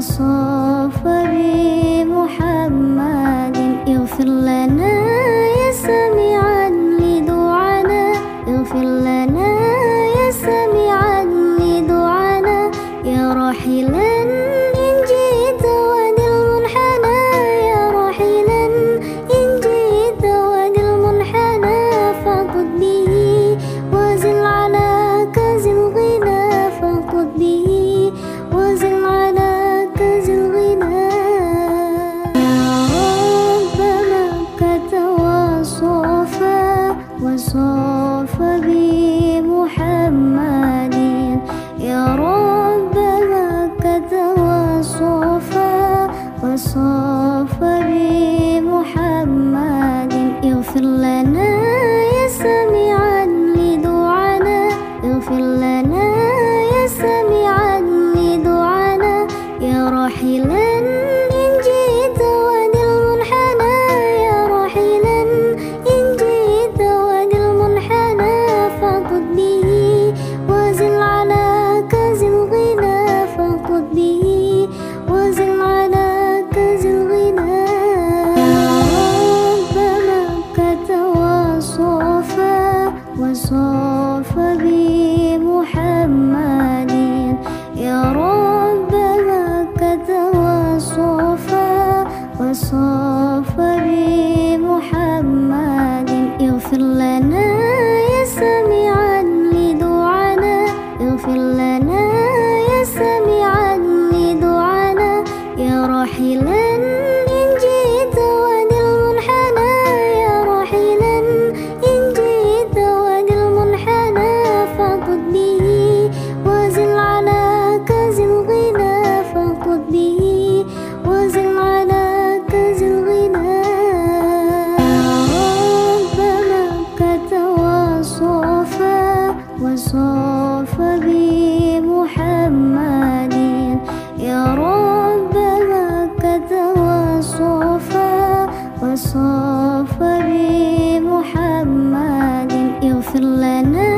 صار وصوفا بمحمد يا رب مكة وصوفا وصوفا بمحمد اغفر لنا يا سميعا لدعانا اغفر لنا يا سميعا لدعانا يا راحلا وصوفا بمحمد يا رب مكة وصوفا وصوفا بمحمد اغفر لنا يا سميعا لدعانا. اغفر لنا يا سميعا لدعانا. يا راحلا اغفر محمد اغفر لنا